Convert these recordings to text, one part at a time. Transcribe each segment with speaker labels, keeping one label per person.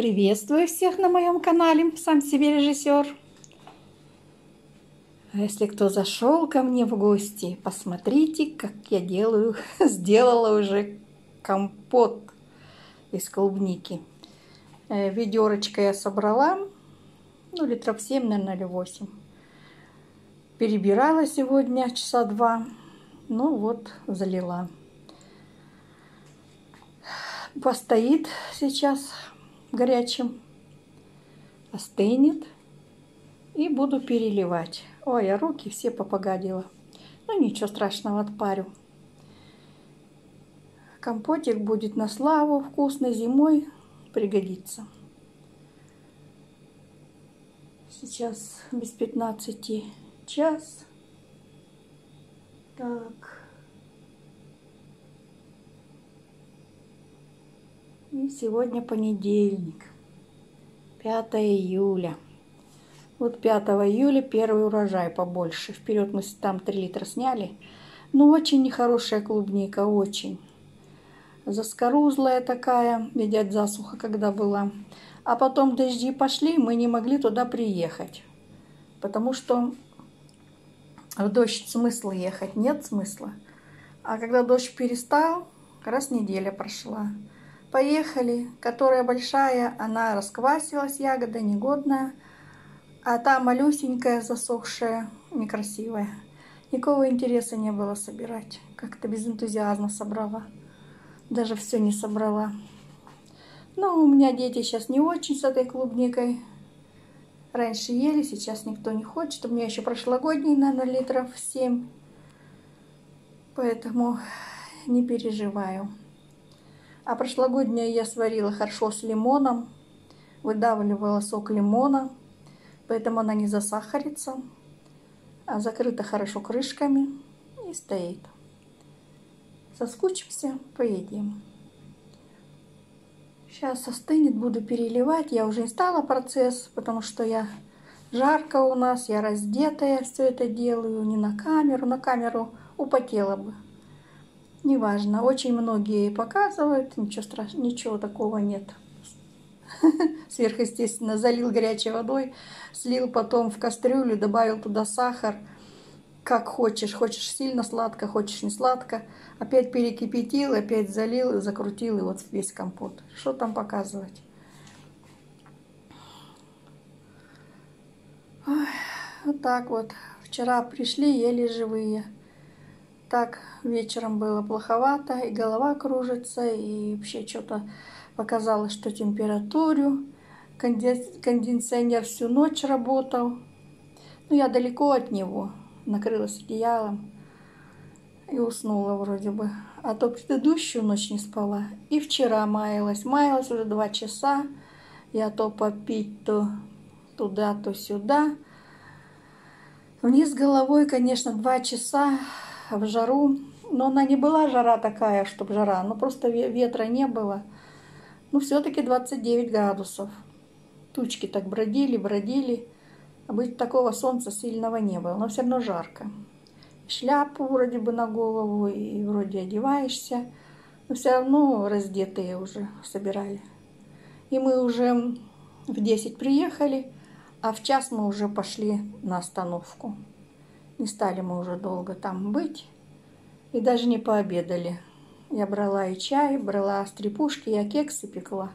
Speaker 1: Приветствую всех на моем канале «Сам себе режиссер». А если кто зашел ко мне в гости, посмотрите, как я делаю, сделала уже компот из клубники. Э, ведерочко я собрала, ну, литров 7, наверное, или 8. Перебирала сегодня часа два, ну вот, залила. Постоит сейчас горячим, остынет и буду переливать. Ой, я руки все попогадила. Ну ничего страшного, отпарю. Компотик будет на славу, вкусный зимой, пригодится. Сейчас без 15 час. Так. И сегодня понедельник, 5 июля. Вот 5 июля первый урожай побольше. Вперед мы там 3 литра сняли. Ну, очень нехорошая клубника, очень. Заскорузлая такая, видят, засуха когда была. А потом дожди пошли, мы не могли туда приехать. Потому что в дождь смысла ехать, нет смысла. А когда дождь перестал, как раз неделя прошла. Поехали, которая большая, она расквасилась, ягода негодная, а та малюсенькая, засохшая, некрасивая. Никакого интереса не было собирать. Как-то без энтузиазма собрала. Даже все не собрала. Но у меня дети сейчас не очень с этой клубникой. Раньше ели, сейчас никто не хочет. У меня еще прошлогодний, наверное, литров 7. Поэтому не переживаю. А прошлогоднюю я сварила хорошо с лимоном. Выдавливала сок лимона. Поэтому она не засахарится. А закрыта хорошо крышками и стоит. Соскучимся, поедим. Сейчас остынет, буду переливать. Я уже не стала процесс, потому что я жарко у нас, я раздетая все это делаю, не на камеру. На камеру употела бы. Неважно, очень многие показывают, ничего страшного, ничего такого нет. Сверхъестественно, залил горячей водой, слил потом в кастрюлю, добавил туда сахар, как хочешь. Хочешь сильно сладко, хочешь не сладко. Опять перекипятил, опять залил, закрутил, и вот весь компот. Что там показывать? Ой, вот так вот. Вчера пришли, еле живые так вечером было плоховато, и голова кружится, и вообще что-то показалось, что температуру. Кондиционер всю ночь работал. Ну, я далеко от него, накрылась одеялом и уснула вроде бы. А то предыдущую ночь не спала. И вчера маялась. Маялась уже два часа. Я то попить, то туда, то сюда. Вниз головой, конечно, два часа в жару. Но она не была жара такая, чтобы жара, но просто ветра не было. Ну, все-таки 29 градусов. Тучки так бродили, бродили. А быть такого солнца сильного не было, но все равно жарко. Шляпу вроде бы на голову, и вроде одеваешься, но все равно раздетые уже собирали. И мы уже в 10 приехали, а в час мы уже пошли на остановку. Не стали мы уже долго там быть. И даже не пообедали. Я брала и чай, брала стрепушки, я кексы пекла.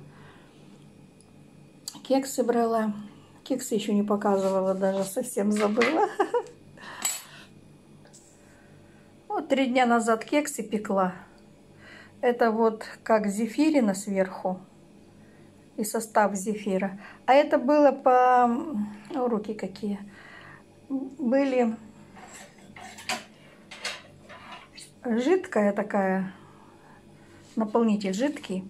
Speaker 1: Кексы брала. Кексы еще не показывала, даже совсем забыла. Вот три дня назад кексы пекла. Это вот как зефирина сверху и состав зефира. А это было по... О, руки какие. Были жидкая такая, наполнитель жидкий.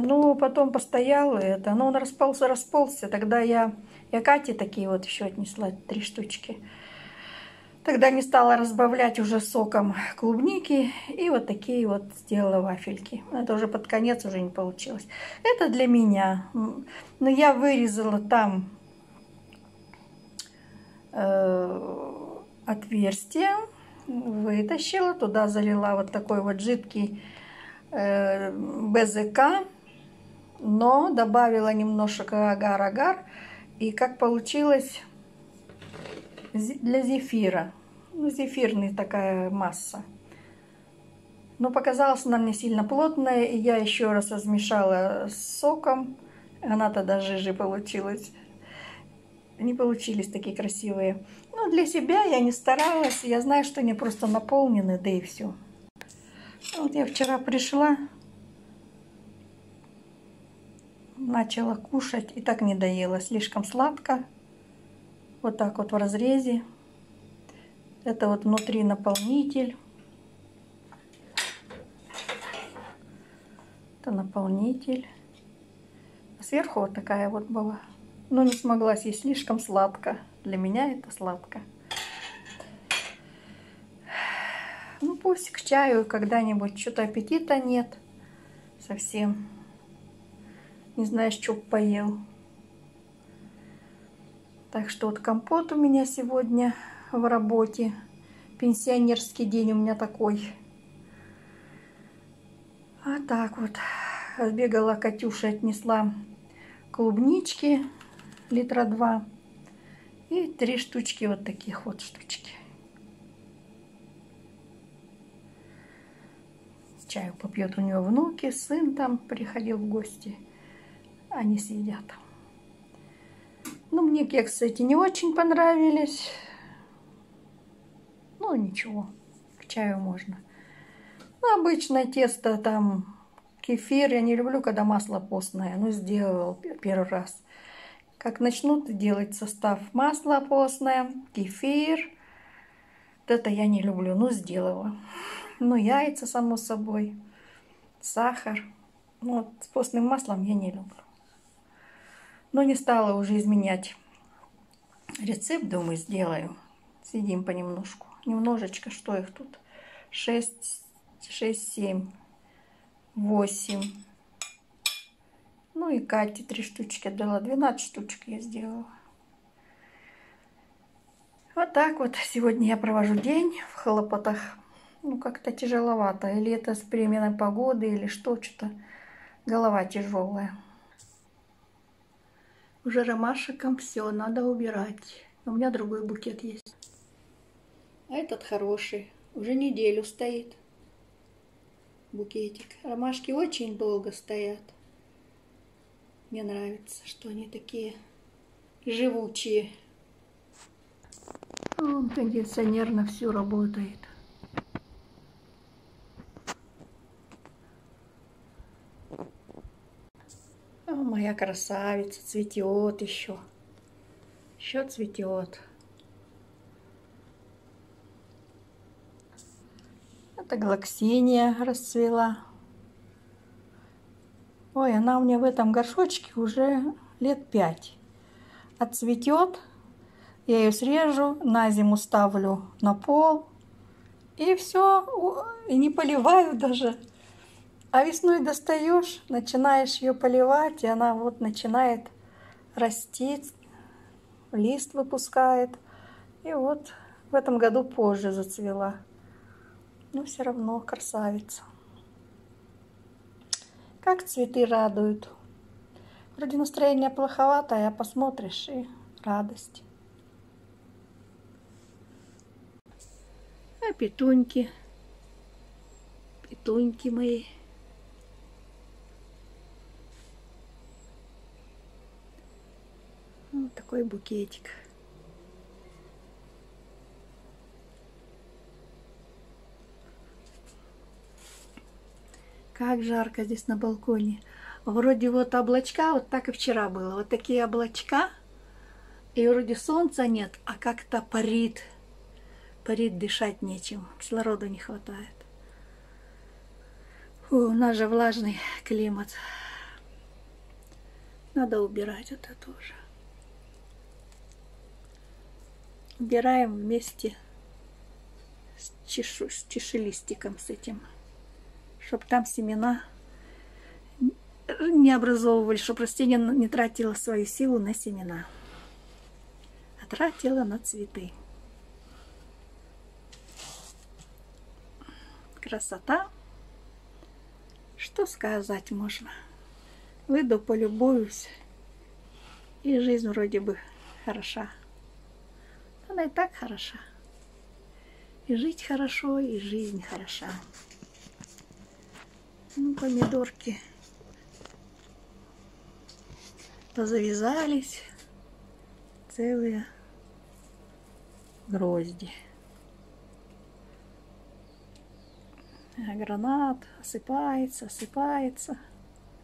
Speaker 1: Ну, потом постоял это, но он расползся, расползся. Тогда я, я Кате такие вот еще отнесла, три штучки. Тогда не стала разбавлять уже соком клубники. И вот такие вот сделала вафельки. Это уже под конец уже не получилось. Это для меня. Но я вырезала там э, отверстие вытащила, туда залила вот такой вот жидкий э, БЗК, но добавила немножко агар-агар. И как получилось для зефира. Ну, зефирная такая масса. Но показалась она мне сильно плотная, и я еще раз размешала с соком. Она тогда жиже получилась. Не получились такие красивые. Но для себя я не старалась. Я знаю, что они просто наполнены, да и все. Вот я вчера пришла, начала кушать и так не доела. Слишком сладко. Вот так вот в разрезе. Это вот внутри наполнитель. Это наполнитель. А сверху вот такая вот была. Но не смогла съесть слишком сладко. Для меня это сладко. Ну пусть к чаю когда-нибудь что-то аппетита нет совсем. Не знаешь, что поел. Так что вот компот у меня сегодня в работе. Пенсионерский день у меня такой. А так вот. Сбегала Катюша, отнесла клубнички литра два. И три штучки вот таких вот штучки. Чаю попьет у нее внуки, сын там приходил в гости они съедят. Ну, мне кексы эти не очень понравились. Ну, ничего, к чаю можно. Ну, обычное тесто, там, кефир. Я не люблю, когда масло постное. Ну, сделал первый раз. Как начнут делать состав масла постное, кефир. Вот это я не люблю, ну, сделала. Ну, яйца, само собой, сахар. Ну, вот с постным маслом я не люблю. Но не стала уже изменять рецепт, думаю, сделаю. Сидим понемножку. Немножечко, что их тут? 6, 6, 7, 8. Ну и Кате три штучки отдала. 12 штучек я сделала. Вот так вот сегодня я провожу день в хлопотах. Ну, как-то тяжеловато. Или это с переменой погоды, или что, что-то голова тяжелая. Уже ромашиком все, надо убирать. У меня другой букет есть. А этот хороший. Уже неделю стоит букетик. Ромашки очень долго стоят. Мне нравится, что они такие живучие. Он кондиционер на всю работает. моя красавица цветет еще. Еще цветет. Это галаксиния расцвела. Ой, она у меня в этом горшочке уже лет пять. Отцветет, я ее срежу, на зиму ставлю на пол. И все, и не поливаю даже. А весной достаешь, начинаешь ее поливать, и она вот начинает расти, лист выпускает. И вот в этом году позже зацвела. Но все равно красавица. Как цветы радуют. Вроде настроение плоховатое, а посмотришь и радость. А петуньки, петуньки мои. Вот такой букетик. Как жарко здесь на балконе. Вроде вот облачка, вот так и вчера было. Вот такие облачка. И вроде солнца нет, а как-то парит. Парит, дышать нечем. Кислорода не хватает. Фу, у нас же влажный климат. Надо убирать это тоже. убираем вместе с, чешу, с чешелистиком с этим, чтобы там семена не образовывали, чтобы растение не тратило свою силу на семена, а тратило на цветы. Красота. Что сказать можно? Выйду, полюбуюсь. И жизнь вроде бы хороша. Она и так хороша. И жить хорошо, и жизнь хороша. Ну, помидорки позавязались целые грозди. А гранат осыпается, осыпается.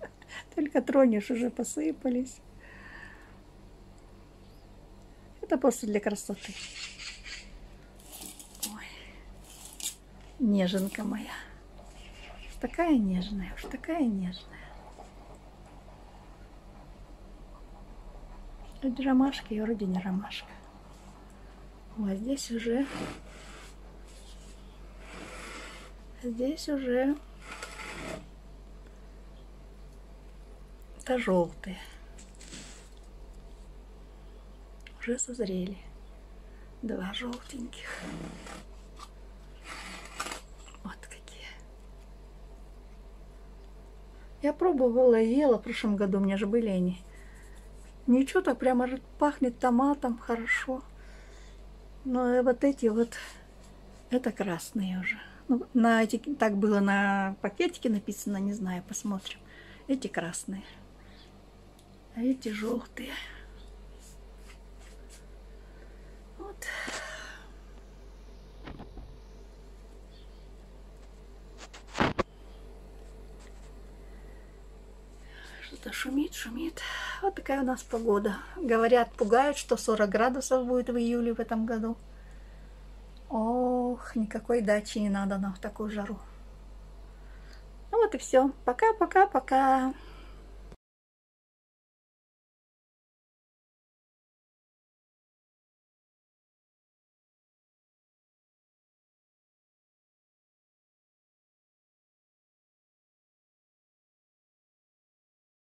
Speaker 1: Только тронешь, уже посыпались. Это просто для красоты. Ой, неженка моя. Такая нежная, уж такая нежная. Вроде ромашки, вроде не ромашка. А здесь уже... Здесь уже... Это желтые. Уже созрели. Два желтеньких. Вот какие. Я пробовала и ела в прошлом году. У меня же были они. Ничего так прямо пахнет томатом хорошо. Но вот эти вот, это красные уже. Ну, на эти, так было на пакетике написано, не знаю, посмотрим. Эти красные. А эти желтые. Вот. Вот такая у нас погода. Говорят, пугают, что 40 градусов будет в июле в этом году. Ох, никакой дачи не надо нам в такую жару. Ну вот и все. Пока-пока-пока.